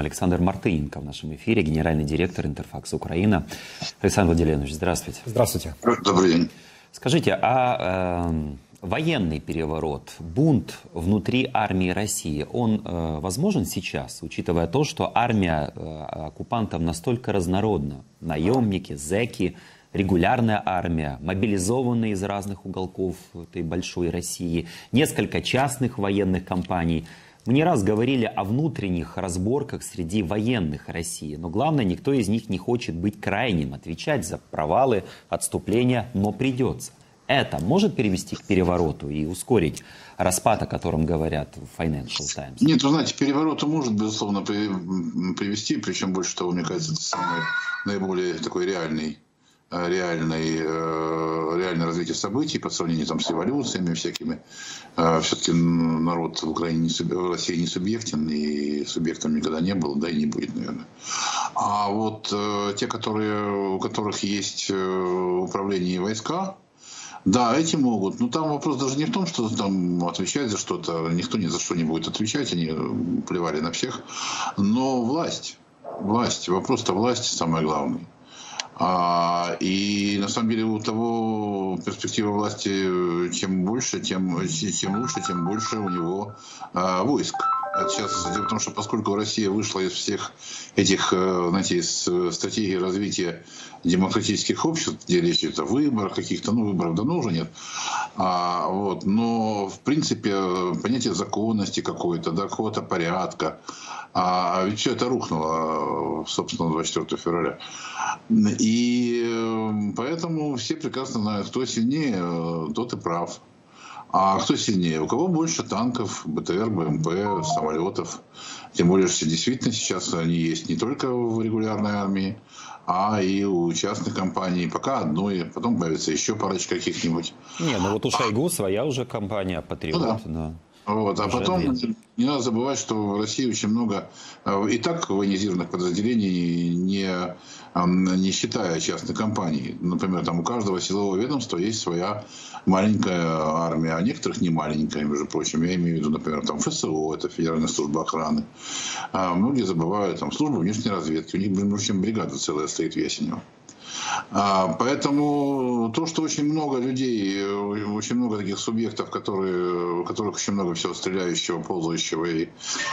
Александр Мартыненко в нашем эфире, генеральный директор Интерфакс Украина. Александр Владимирович, здравствуйте. Здравствуйте. Добрый день. Скажите, а э, военный переворот, бунт внутри армии России, он э, возможен сейчас, учитывая то, что армия э, оккупантов настолько разнородна? Наемники, зэки, регулярная армия, мобилизованные из разных уголков этой большой России, несколько частных военных компаний – мы не раз говорили о внутренних разборках среди военных России, но главное, никто из них не хочет быть крайним, отвечать за провалы, отступления, но придется. Это может перевести к перевороту и ускорить распад, о котором говорят в Financial Times? Нет, вы знаете, перевороту может, безусловно, привести, причем больше того, мне кажется, это самый наиболее такой реальный реальной, э, реальное развитие событий по сравнению там, с революциями всякими. Э, Все-таки народ в Украине не, в России не субъектен, и субъектом никогда не был, да и не будет, наверное. А вот те, которые, у которых есть управление войска, да, эти могут. Но там вопрос даже не в том, что там отвечать за что-то. Никто ни за что не будет отвечать. Они плевали на всех. Но власть. Власть. Вопрос-то власти самое главное. А, и на самом деле у того перспектива власти чем больше, тем, тем лучше, тем больше у него а, войск. А сейчас дело в том, что поскольку Россия вышла из всех этих, э, знаете, из стратегии развития демократических обществ, где речь идет о выборах каких-то, ну, выборов давно уже нет, а, вот, но, в принципе, понятие законности какой-то, да, какого-то порядка, а ведь все это рухнуло, собственно, 24 февраля. И э, поэтому все прекрасно знают, кто сильнее, э, тот и прав. А кто сильнее? У кого больше танков, БТР, БМП, самолетов? Тем более, что действительно сейчас они есть не только в регулярной армии, а и у частных компаний. Пока одной, потом появится еще парочка каких-нибудь. Не, ну вот у Шойгу своя уже компания «Патриот». Ну, да. да. Вот. А потом не надо забывать, что в России очень много э, и так военизированных подразделений, не, не считая частных компаний. Например, там у каждого силового ведомства есть своя маленькая армия, а некоторых не маленькая, между прочим. Я имею в виду, например, там ФСО, это Федеральная служба охраны. А многие забывают, там, служба внешней разведки. У них, в общем, бригада целая стоит в Ясенево. А, поэтому то, что очень много людей, очень много таких субъектов, которые, у которых очень много всего стреляющего, ползающего и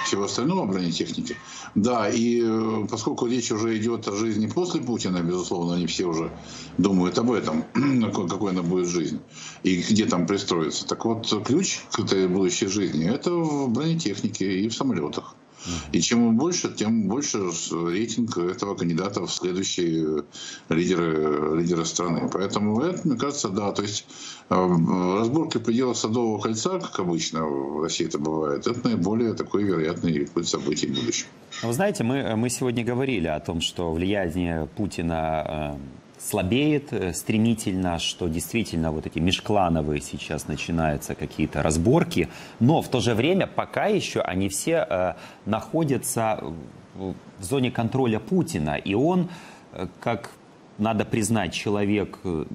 всего остального бронетехники, да, и э, поскольку речь уже идет о жизни после Путина, безусловно, они все уже думают об этом, какой она будет жизнь и где там пристроиться. Так вот, ключ к этой будущей жизни – это в бронетехнике и в самолетах. И чем больше, тем больше рейтинг этого кандидата в следующие лидеры, лидеры страны. Поэтому это, мне кажется, да. То есть э, разборки пределов Садового кольца, как обычно в России это бывает, это наиболее такой вероятный путь событий в будущем. Вы знаете, мы, мы сегодня говорили о том, что влияние Путина э, слабеет э, стремительно, что действительно вот эти межклановые сейчас начинаются какие-то разборки, но в то же время пока еще они все э, находятся в зоне контроля Путина, и он, э, как надо признать, человек э,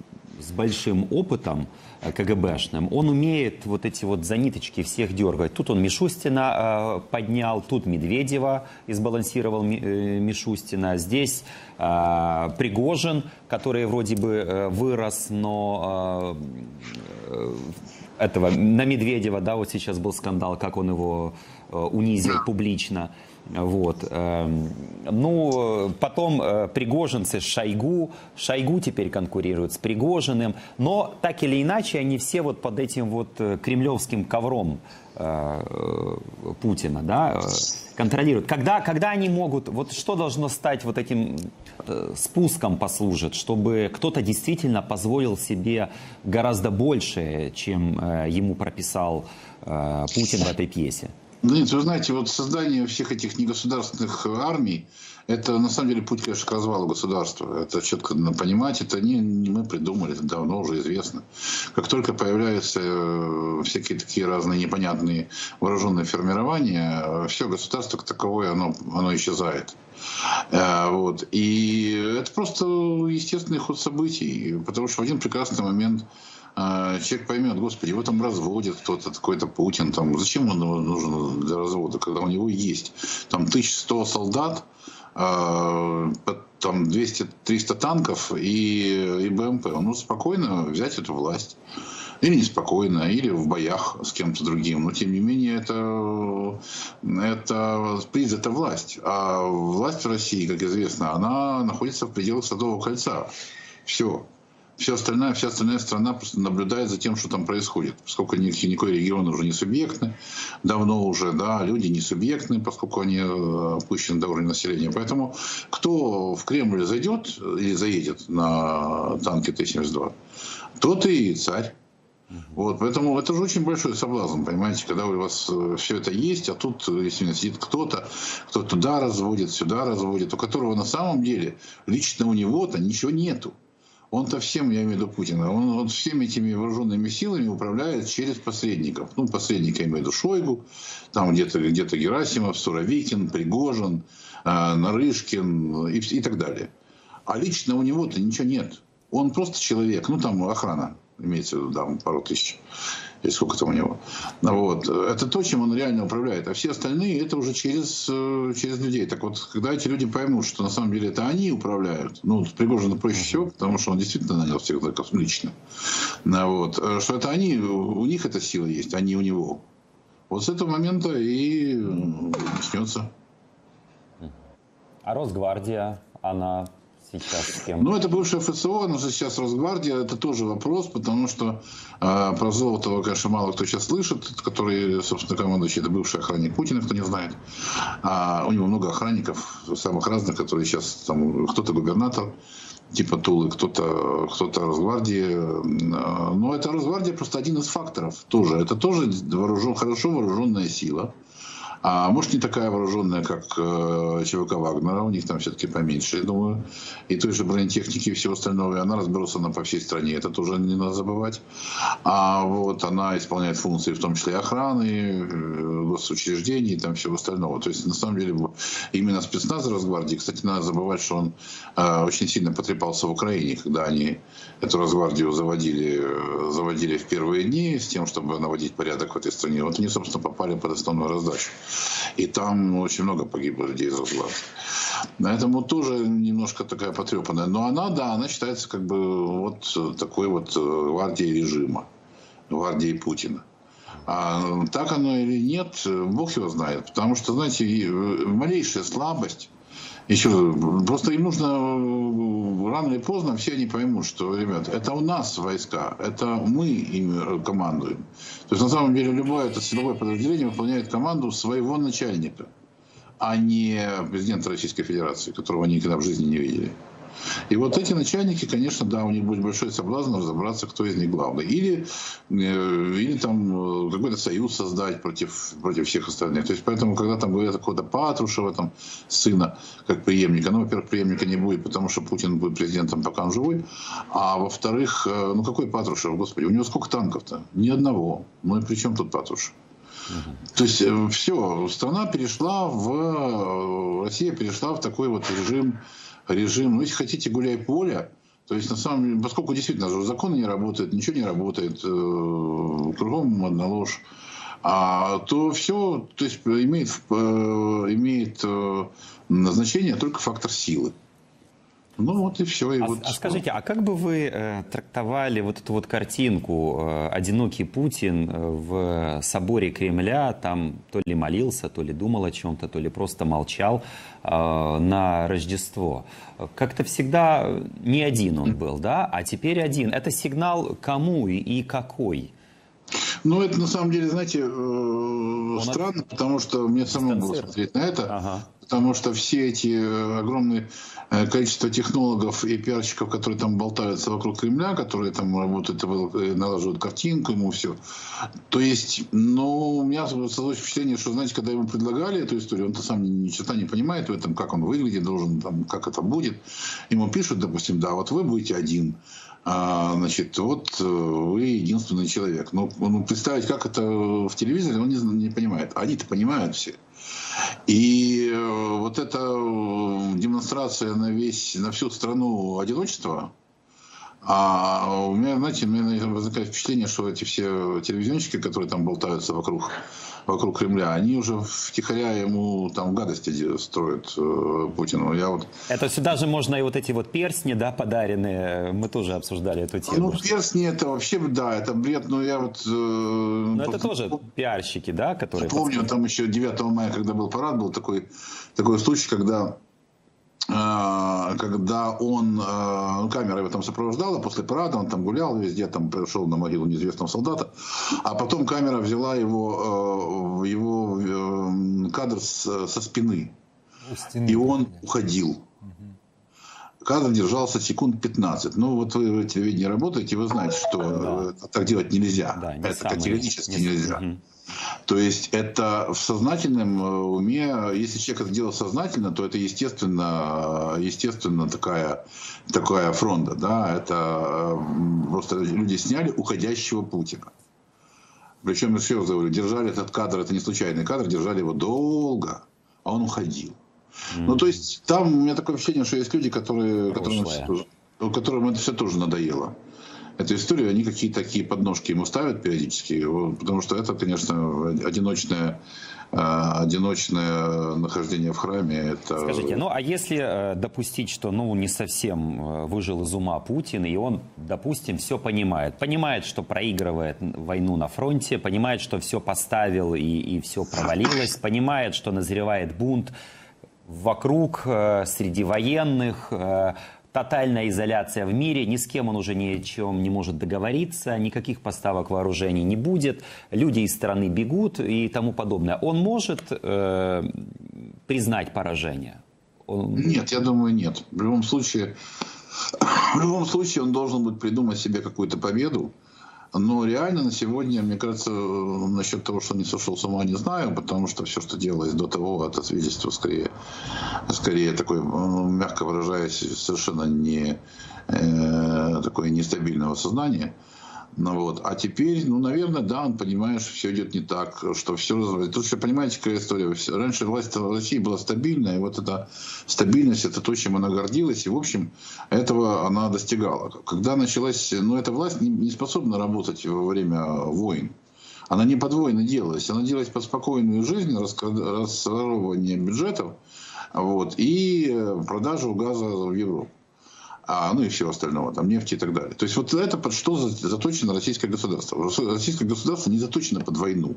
с большим опытом КГБшным, он умеет вот эти вот за ниточки всех дергать. Тут он Мишустина э, поднял, тут Медведева избалансировал э, Мишустина, здесь э, Пригожин, который вроде бы э, вырос, но э, этого на Медведева, да, вот сейчас был скандал, как он его э, унизил публично. Вот. Эм, ну, потом э, пригожинцы с Шойгу. Шойгу теперь конкурирует с Пригожиным. Но так или иначе, они все вот под этим вот э, кремлевским ковром э, Путина, да, контролируют. Когда, когда они могут, вот что должно стать вот этим спуском послужит, чтобы кто-то действительно позволил себе гораздо больше, чем ему прописал Путин в этой пьесе? Нет, вы знаете, вот создание всех этих негосударственных армий, это на самом деле путь, конечно, к развалу государства. Это четко надо понимать, это не, не мы придумали, это давно уже известно. Как только появляются э, всякие такие разные непонятные вооруженные формирования, все государство как таковое, оно, оно исчезает. Э, вот. И это просто естественный ход событий, потому что в один прекрасный момент человек поймет, господи, его там разводит кто-то, какой-то Путин, там, зачем он нужен для развода, когда у него есть там 1100 солдат, э, там 200-300 танков и, и БМП. Он может спокойно взять эту власть. Или неспокойно, или в боях с кем-то другим. Но, тем не менее, это, это приз, это власть. А власть в России, как известно, она находится в пределах Садового кольца. Все. Вся остальная, вся остальная страна просто наблюдает за тем, что там происходит. Поскольку никакой, никакой регион уже не субъектны, давно уже, да, люди не субъектны, поскольку они э, опущены до уровня населения. Поэтому кто в Кремль зайдет или заедет на танке Т-72, тот и царь. Вот, поэтому это же очень большой соблазн, понимаете, когда у вас э, все это есть, а тут, если сидит кто-то, кто туда разводит, сюда разводит, у которого на самом деле лично у него-то ничего нету. Он-то всем, я имею в виду Путина, он, он всеми этими вооруженными силами управляет через посредников. Ну, посредника, я имею в виду Шойгу, там где-то где Герасимов, Суровикин, Пригожин, э, Нарышкин и, и так далее. А лично у него-то ничего нет. Он просто человек, ну там охрана имеется в виду, да, пару тысяч, или сколько там у него. Вот. Это то, чем он реально управляет. А все остальные это уже через, э, через людей. Так вот, когда эти люди поймут, что на самом деле это они управляют, ну, Пригожина проще всего, потому что он действительно нанял всех зэков лично. Вот. Э, что это они, у них эта сила есть, а не у него. Вот с этого момента и начнется. А Росгвардия, она сейчас с кем? Ну, это бывшая ФСО, но сейчас Росгвардия, это тоже вопрос, потому что э, про Золотого, конечно, мало кто сейчас слышит, который, собственно, командующий, это бывший охранник Путина, кто не знает. А у него много охранников, самых разных, которые сейчас, там, кто-то губернатор, типа Тулы, кто-то кто, -то, Росгвардии. Но это Росгвардия просто один из факторов тоже. Это тоже вооружен, хорошо вооруженная сила. А может, не такая вооруженная, как э, ЧВК Вагнера, у них там все-таки поменьше, я думаю. И той же бронетехники и всего остального. И она разбросана по всей стране, это тоже не надо забывать. А вот она исполняет функции, в том числе охраны, э, госучреждений и там всего остального. То есть, на самом деле, именно спецназ Росгвардии, кстати, надо забывать, что он э, очень сильно потрепался в Украине, когда они эту Росгвардию заводили, э, заводили в первые дни с тем, чтобы наводить порядок в этой стране. Вот они, собственно, попали под основную раздачу. И там очень много погибло людей из Росгвардии. Поэтому тоже немножко такая потрепанная. Но она, да, она считается как бы вот такой вот э, гвардией режима, гвардией Путина. А так оно или нет, Бог его знает. Потому что, знаете, э, малейшая слабость еще просто им нужно э, рано или поздно все они поймут, что, ребят, это у нас войска, это мы ими командуем. То есть на самом деле любое это силовое подразделение выполняет команду своего начальника, а не президента Российской Федерации, которого они никогда в жизни не видели. И вот эти начальники, конечно, да, у них будет большой соблазн разобраться, кто из них главный. Или, э, или там э, какой-то союз создать против, против всех остальных. То есть, поэтому, когда там говорят какого-то Патрушева, там, сына, как преемника, ну, во-первых, преемника не будет, потому что Путин будет президентом, пока он живой. А во-вторых, э, ну, какой Патрушев, господи, у него сколько танков-то? Ни одного. Ну, и при чем тут Патрушев? То есть все, страна перешла в, Россия перешла в такой вот режим режим, ну, если хотите, гуляй поле, то есть, на самом деле, поскольку действительно законы не работают, ничего не работает, э, кругом одна ложь, а, то все то есть, имеет, э, имеет э, значение только фактор силы. Ну вот и все. И а, вот... а скажите, а как бы вы э, трактовали вот эту вот картинку э, «Одинокий Путин» э, в соборе Кремля, там то ли молился, то ли думал о чем-то, то ли просто молчал э, на Рождество? Как-то всегда не один он был, да? А теперь один. Это сигнал кому и какой? Ну, это на самом деле, знаете, э, странно, потому что мне самому было смотреть на это. Ага потому что все эти э, огромные э, количество технологов и пиарщиков, которые там болтаются вокруг Кремля, которые там работают, и налаживают картинку ему все. То есть, ну, у меня создалось впечатление, что, знаете, когда ему предлагали эту историю, он-то сам ни черта не понимает в этом, как он выглядит, должен, там, как это будет. Ему пишут, допустим, да, вот вы будете один, а, значит, вот э, вы единственный человек. Ну, ну, представить, как это в телевизоре, он не, не понимает. Они-то понимают все. И э, вот эта э, демонстрация на весь, на всю страну одиночества, А у меня, знаете, у меня возникает впечатление, что эти все телевизионщики, которые там болтаются вокруг, вокруг Кремля, они уже втихаря ему там гадости строят э, Путину. Я вот... Это сюда же можно и вот эти вот перстни, да, подаренные, мы тоже обсуждали эту тему. Ну, перстни это вообще, да, это бред, но я вот... Э, но это тоже пиарщики, да, которые... Помню, там еще 9 мая, когда был парад, был такой, такой случай, когда когда он, а, ну, камера его там сопровождала после парада, он там гулял везде, там пришел на могилу неизвестного солдата, а потом камера взяла его, а, его э, кадр со спины, и он уходил. Кадр держался секунд 15. Ну, вот вы в телевидении работаете, вы знаете, что да. так делать нельзя. Да, не это категорически не, нельзя. Угу. То есть это в сознательном э, уме, если человек это делал сознательно, то это естественно, естественно такая, такая фронта. Да? Это э, просто люди сняли уходящего Путина. Причем, еще раз говорю, держали этот кадр, это не случайный кадр, держали его долго, а он уходил. Mm-hmm. Ну, то есть там у меня такое ощущение, что есть люди, которые, которым, которым это все тоже надоело эту историю, они какие-то такие подножки ему ставят периодически, потому что это, конечно, одиночное а, одиночное нахождение в храме. Это... Скажите, ну а если э, допустить, что ну не совсем э, выжил из ума Путин, и он, допустим, все понимает, понимает, что проигрывает войну на фронте, понимает, что все поставил и, и все провалилось, понимает, что назревает бунт вокруг, э, среди военных, тотальная изоляция в мире, ни с кем он уже ни о чем не может договориться, никаких поставок вооружений не будет, люди из страны бегут и тому подобное. Он может э, признать поражение? Он... Нет, я думаю, нет. В любом случае, в любом случае он должен будет придумать себе какую-то победу, но реально на сегодня, мне кажется, насчет того, что не сошел с ума, не знаю, потому что все, что делалось до того, это свидетельство скорее, скорее такое, мягко выражаясь, совершенно не э, такое нестабильного сознания. Ну, вот. А теперь, ну, наверное, да, он понимает, что все идет не так, что все развивается. Тут, что, понимаете, какая история? Раньше власть в России была стабильная, и вот эта стабильность, это то, чем она гордилась, и, в общем, этого она достигала. Когда началась, ну, эта власть не, способна работать во время войн. Она не под войны делалась, она делалась под спокойную жизнь, расворовывание бюджетов вот, и продажу газа в Европу а, ну и всего остального, там нефти и так далее. То есть вот это под что заточено российское государство. Российское государство не заточено под войну.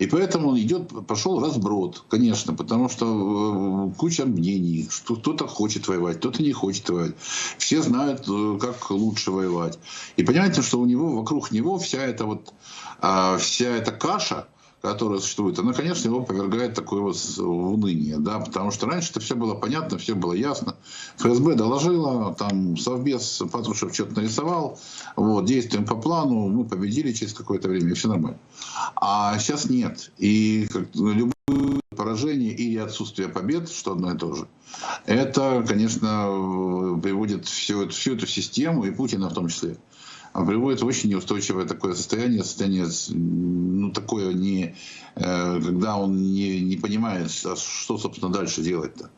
И поэтому идет, пошел разброд, конечно, потому что э, куча мнений, что кто-то хочет воевать, кто-то не хочет воевать. Все знают, э, как лучше воевать. И понимаете, что у него, вокруг него вся эта вот, а, вся эта каша, которая существует, она, конечно, его повергает такое вот уныние, да, потому что раньше это все было понятно, все было ясно. ФСБ доложила, там Совбез Патрушев что-то нарисовал, вот, действуем по плану, мы победили через какое-то время, и все нормально. А сейчас нет. И как, любое поражение или отсутствие побед, что одно и то же, это, конечно, приводит всю, всю эту систему, и Путина в том числе, приводит в очень неустойчивое такое состояние, состояние, ну, такое не, э, когда он не, не понимает, что, собственно, дальше делать-то.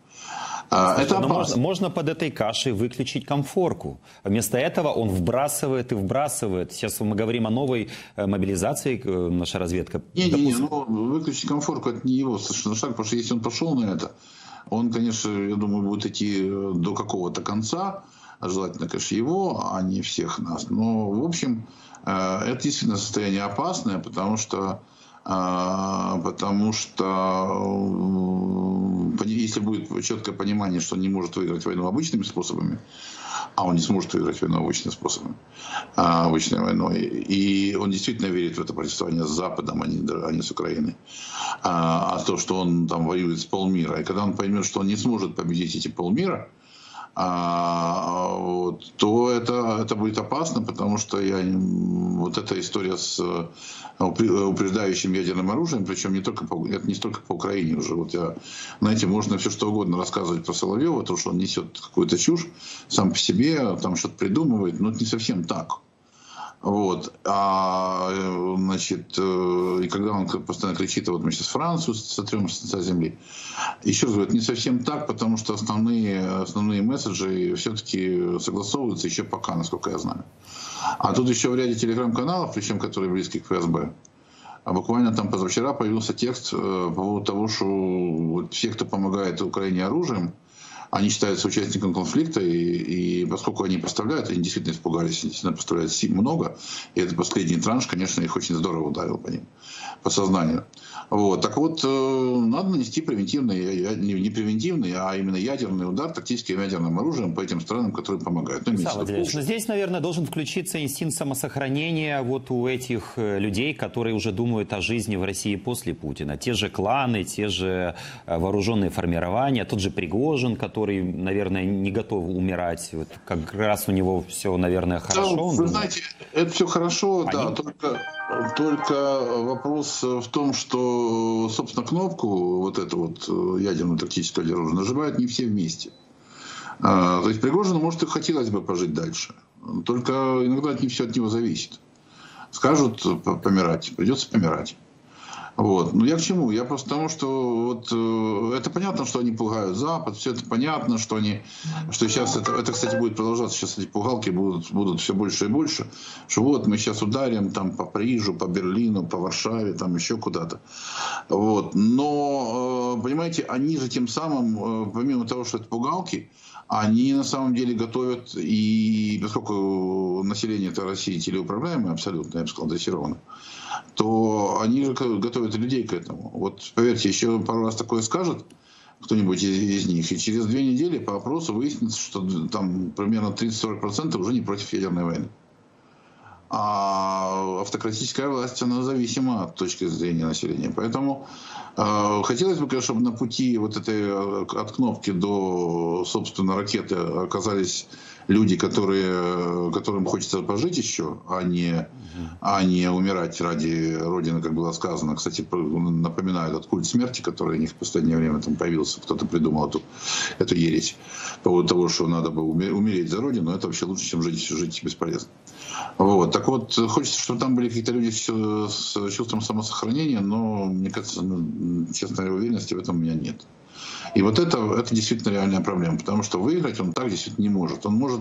А, это опасно. Можно, можно под этой кашей выключить комфорку. Вместо этого он вбрасывает и вбрасывает. Сейчас мы говорим о новой э, мобилизации, э, наша разведка. Не, не, не, ну, выключить комфорку это не его совершенно шаг, потому что если он пошел на это, он, конечно, я думаю, будет идти до какого-то конца, желательно, конечно, его, а не всех нас. Но, в общем, э, это действительно состояние опасное, потому что э, потому что э, если будет четкое понимание, что он не может выиграть войну обычными способами, а он не сможет выиграть войну обычными способами, а обычной войной, и он действительно верит в это противостояние с Западом, а не, а не с Украиной, а, а то, что он там воюет с полмира, и когда он поймет, что он не сможет победить эти полмира, то это, это будет опасно, потому что я, вот эта история с э, упреждающим ядерным оружием, причем не только по, это не столько по Украине уже. Вот я, знаете, можно все что угодно рассказывать про Соловьева, то, что он несет какую-то чушь сам по себе, там что-то придумывает, но это не совсем так. Вот. А, значит, и когда он постоянно кричит, вот мы сейчас Францию сотрем с лица земли. Еще раз говорю, это не совсем так, потому что основные, основные месседжи все-таки согласовываются еще пока, насколько я знаю. А тут еще в ряде телеграм-каналов, причем которые близки к ФСБ, а буквально там позавчера появился текст э, по поводу того, что все, кто помогает Украине оружием, они считаются участником конфликта, и, и поскольку они поставляют, они действительно испугались, действительно поставляют много, и этот последний транш, конечно, их очень здорово ударил по ним, по сознанию. Вот. Так вот, э, надо нанести превентивный, не превентивный, а именно ядерный удар тактическим ядерным оружием по этим странам, которые помогают. Ну, но здесь, наверное, должен включиться инстинкт самосохранения вот у этих э, людей, которые уже думают о жизни в России после Путина. Те же кланы, те же э, вооруженные формирования, тот же Пригожин, который который, наверное, не готов умирать. Вот как раз у него все, наверное, хорошо. Да, вы знаете, это все хорошо, Они... да, только, только вопрос в том, что, собственно, кнопку, вот эту вот э, ядерную тактическую оружие, нажимают не все вместе. А, то есть Пригожину, может, и хотелось бы пожить дальше. Только иногда не все от него зависит. Скажут помирать, придется помирать. Вот. Ну я к чему? Я просто тому, что вот э, это понятно, что они пугают Запад, все это понятно, что они, что сейчас это, это, кстати, будет продолжаться, сейчас эти пугалки будут, будут все больше и больше, что вот мы сейчас ударим там по Парижу, по Берлину, по Варшаве, там еще куда-то. Вот. Но, э, понимаете, они же тем самым, э, помимо того, что это пугалки, они на самом деле готовят, и поскольку население это России телеуправляемое абсолютно, я бы сказал, дрессировано, то они же готовят людей к этому. Вот поверьте, еще пару раз такое скажет кто-нибудь из, из них, и через две недели по опросу выяснится, что там примерно 30-40% уже не против ядерной войны. А автократическая власть, она зависима от точки зрения населения. Поэтому э, хотелось бы, конечно, чтобы на пути вот этой э, от кнопки до, собственно, ракеты оказались люди, которые, которым хочется пожить еще, а не, а не умирать ради Родины, как было сказано. Кстати, напоминаю этот культ смерти, который у них в последнее время там появился. Кто-то придумал эту, эту ересь по поводу того, что надо бы умереть за Родину. Это вообще лучше, чем жить, жить бесполезно. Вот. Так вот, хочется, чтобы там были какие-то люди с, чувством самосохранения, но, мне кажется, ну, честной уверенности в этом у меня нет. И вот это, это действительно реальная проблема, потому что выиграть он так действительно не может. Он может,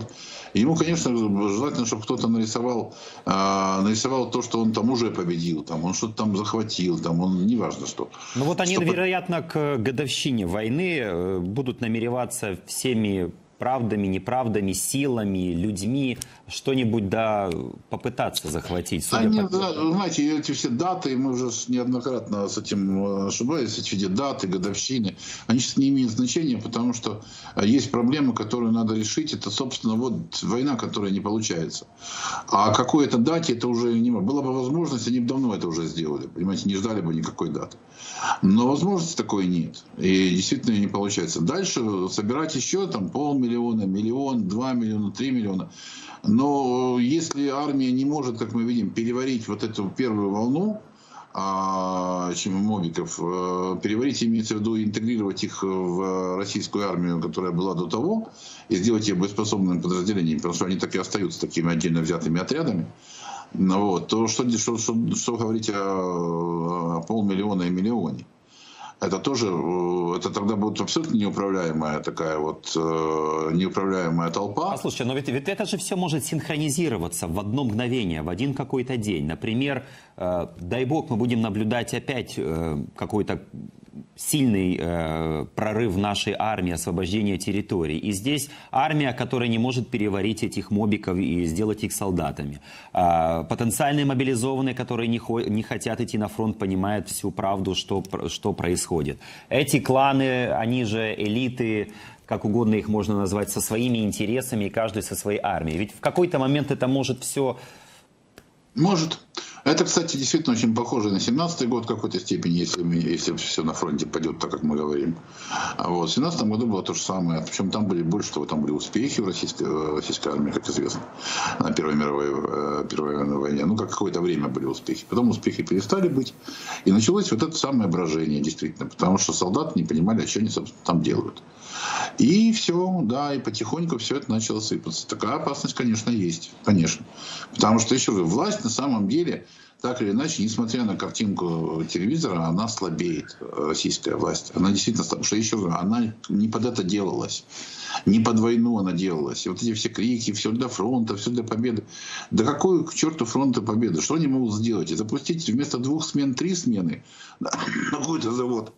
ему, конечно, желательно, чтобы кто-то нарисовал, э, нарисовал то, что он там уже победил, там, он что-то там захватил, там, он неважно что. Ну вот они, что... вероятно, к годовщине войны э, будут намереваться всеми правдами, неправдами, силами, людьми что-нибудь, да, попытаться захватить. Судя Они, по... да, знаете, эти все даты, мы уже неоднократно с этим э, ошибались, эти даты, годовщины, они сейчас не имеют значения, потому что э, есть проблемы, которые надо решить. Это, собственно, вот война, которая не получается. А какой это дате, это уже не... Была бы возможность, они бы давно это уже сделали. Понимаете, не ждали бы никакой даты. Но возможности такой нет. И действительно не получается. Дальше собирать еще там полмиллиона, миллион, два миллиона, три миллиона. Но если армия не может, как мы видим, переварить вот эту первую волну, а, чем мобиков, э, переварить, имеется в виду, интегрировать их в российскую армию, которая была до того, и сделать их боеспособными подразделениями, потому что они так и остаются такими отдельно взятыми отрядами, ну, вот, то что, что, что, что говорить о, о полмиллиона и миллионе? Это тоже, э, это тогда будет абсолютно неуправляемая такая вот, э, неуправляемая толпа. Послушайте, но ведь, ведь это же все может синхронизироваться в одно мгновение, в один какой-то день. Например, э, дай бог, мы будем наблюдать опять э, какой-то сильный э, прорыв нашей армии, освобождение территорий. И здесь армия, которая не может переварить этих мобиков и сделать их солдатами. Э, потенциальные мобилизованные, которые не, не хотят идти на фронт, понимают всю правду, что, что происходит. Эти кланы, они же элиты, как угодно их можно назвать, со своими интересами, и каждый со своей армией. Ведь в какой-то момент это может все... Может. Это, кстати, действительно очень похоже на 17-й год в какой-то степени, если, если все на фронте пойдет так, как мы говорим. А вот в 17 году было то же самое. Причем там были больше того, там были успехи в российской, российской армии, как известно, на Первой мировой, э, Первой мировой войне. Ну, как какое-то время были успехи. Потом успехи перестали быть. И началось вот это самое брожение, действительно. Потому что солдаты не понимали, что они, собственно, там делают. И все, да, и потихоньку все это начало сыпаться. Такая опасность, конечно, есть, конечно. Потому что, еще власть на самом деле, так или иначе, несмотря на картинку телевизора, она слабеет, российская власть. Она действительно слабеет. Что еще раз, она не под это делалась. Не под войну она делалась. И вот эти все крики, все для фронта, все для победы. Да какой к черту фронта победы? Что они могут сделать? Запустить вместо двух смен три смены на какой-то завод.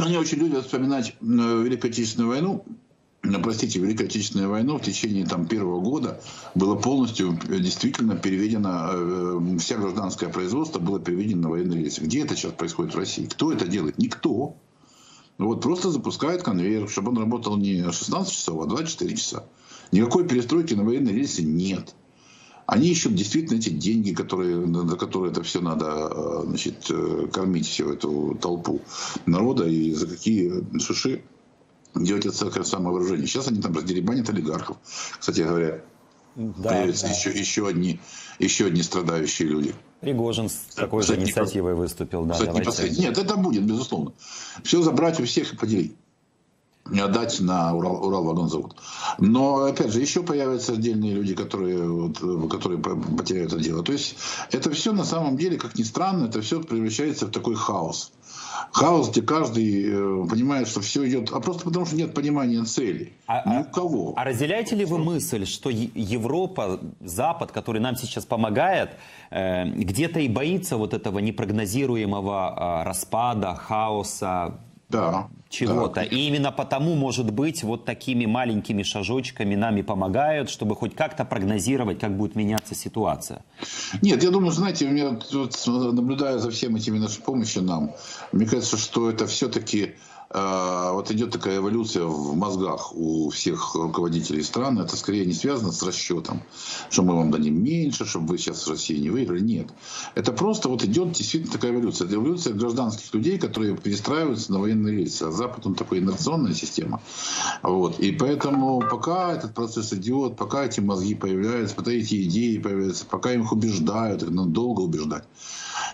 Они очень любят вспоминать э, Великую Отечественную войну. Простите, Великая Отечественная война в течение там, первого года было полностью э, действительно переведено, э, вся гражданское производство было переведено на военные рельсы. Где это сейчас происходит в России? Кто это делает? Никто. Ну вот просто запускает конвейер, чтобы он работал не 16 часов, а 24 часа. Никакой перестройки на военные рельсы нет. Они ищут действительно эти деньги, которые, за которые это все надо э, значит, э, кормить всю эту толпу народа и за какие шиши делать это самовооружение. Сейчас они там раздеребанят олигархов. Кстати говоря, да, появятся да. Еще, еще, одни, еще одни страдающие люди. Пригожин с такой же инициативой выступил. Да, Нет, это будет, безусловно. Все забрать у всех и поделить не отдать на Урал, Уралвагонзавод. Но, опять же, еще появятся отдельные люди, которые, вот, которые потеряют это дело. То есть это все на самом деле, как ни странно, это все превращается в такой хаос. Хаос, где каждый э, понимает, что все идет, а просто потому, что нет понимания цели. А, Ни у кого. А разделяете ли вы мысль, что Европа, Запад, который нам сейчас помогает, э, где-то и боится вот этого непрогнозируемого э, распада, хаоса, да, чего-то. Да. И именно потому, может быть, вот такими маленькими шажочками нами помогают, чтобы хоть как-то прогнозировать, как будет меняться ситуация. Нет, я думаю, знаете, я вот, наблюдая за всем этими нашей помощью нам, мне кажется, что это все-таки вот идет такая эволюция в мозгах у всех руководителей стран. Это скорее не связано с расчетом, что мы вам дадим меньше, чтобы вы сейчас в России не выиграли. Нет. Это просто вот идет действительно такая эволюция. Это эволюция гражданских людей, которые перестраиваются на военные рельсы. А Запад, он такой инерционная система. Вот. И поэтому пока этот процесс идет, пока эти мозги появляются, пока эти идеи появляются, пока их убеждают, их надо долго убеждать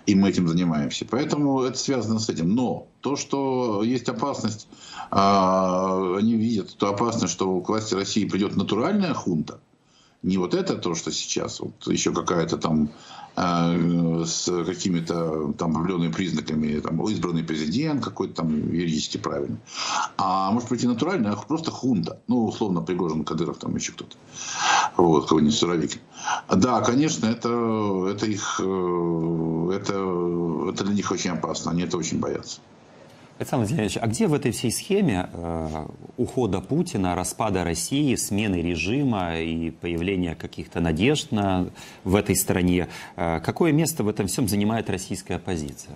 и мы этим занимаемся. Поэтому это связано с этим. Но то, что есть опасность, а, они видят эту опасность, что к власти России придет натуральная хунта, не вот это то, что сейчас, вот еще какая-то там с какими-то там определенными признаками, там избранный президент какой-то там юридически правильный, а может быть и натуральная, а просто хунта, ну условно Пригожин, Кадыров, там еще кто-то, вот, кого-нибудь Суровикин. Да, конечно, это, это их, э, это, это для них очень опасно, они это очень боятся. Александр Владимирович, а где в этой всей схеме э, ухода Путина, распада России, смены режима и появления каких-то надежд на, в этой стране, э, какое место в этом всем занимает российская оппозиция?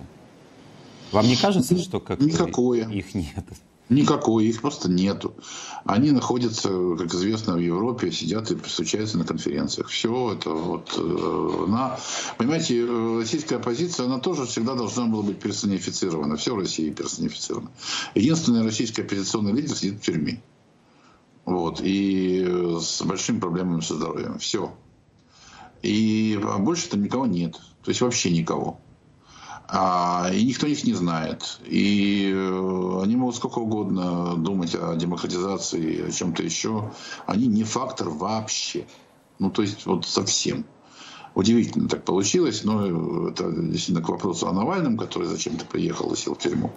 Вам не кажется, что как Никакое. их нет? Никакой, их просто нету. Они находятся, как известно, в Европе, сидят и встречаются на конференциях. Все это вот э, на... Понимаете, э, российская оппозиция, она тоже всегда должна была быть персонифицирована. Все в России персонифицировано. Единственный российский оппозиционный лидер сидит в тюрьме. Вот. И э, с большими проблемами со здоровьем. Все. И больше там никого нет. То есть вообще никого. А, и никто их не знает. И э, они могут сколько угодно думать о демократизации, о чем-то еще. Они не фактор вообще. Ну, то есть, вот совсем. Удивительно так получилось, но это действительно к вопросу о Навальном, который зачем-то приехал и сел в тюрьму.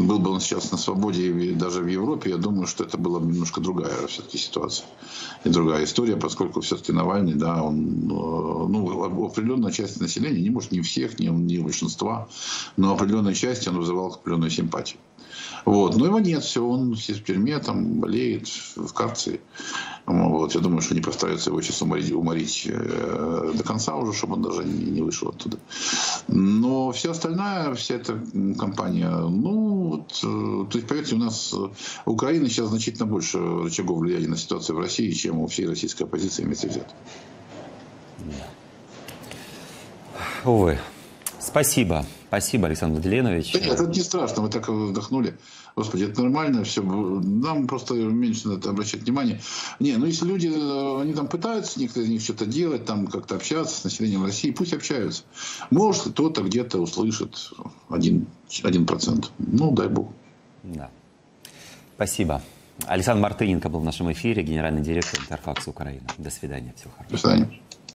Был бы он сейчас на свободе даже в Европе, я думаю, что это была бы немножко другая все-таки ситуация и другая история, поскольку все-таки Навальный, да, он, э, ну, определенная часть населения, не может не всех, не, не большинства, но определенной части он вызывал определенную симпатию. Вот. Но его нет, все, он сидит в тюрьме, там болеет, в карцере. Вот. Я думаю, что не постараются его сейчас уморить, уморить э, до конца уже, чтобы он даже не, вышел оттуда. Но вся остальная, вся эта компания, ну, вот, э, то есть, поверьте, у нас э, Украина сейчас значительно больше рычагов влияния на ситуацию в России, чем у всей российской оппозиции вместе взято. Увы. Спасибо. Спасибо, Александр Владимирович. Да нет, это не страшно, вы так вздохнули. Господи, это нормально, все. Нам просто меньше на это обращать внимание. Не, ну если люди, они там пытаются, некоторые из них что-то делать, там как-то общаться с населением России, пусть общаются. Может, кто-то где-то услышит один, один процент. Ну, дай бог. Да. Спасибо. Александр Мартыненко был в нашем эфире, генеральный директор Интерфакс Украины. До свидания. Всего хорошего. До свидания.